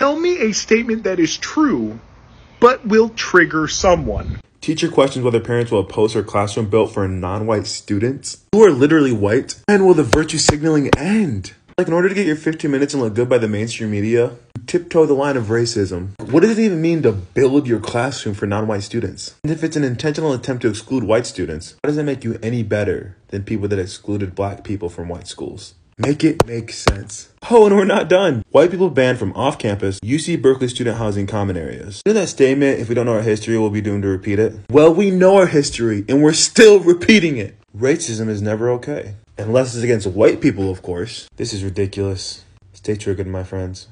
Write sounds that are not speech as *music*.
Tell me a statement that is true, but will trigger someone. Teacher questions whether parents will oppose her classroom built for non-white students who are literally white. And will the virtue signaling end? Like in order to get your 15 minutes and look good by the mainstream media, tiptoe the line of racism. What does it even mean to build your classroom for non-white students? And if it's an intentional attempt to exclude white students, how does that make you any better than people that excluded black people from white schools? Make it make sense. Oh, and we're not done. White people banned from off-campus UC Berkeley student housing common areas. You know that statement, if we don't know our history, we'll be doomed to repeat it? Well, we know our history, and we're still *laughs* repeating it. Racism is never okay. Unless it's against white people, of course. This is ridiculous. Stay triggered, my friends.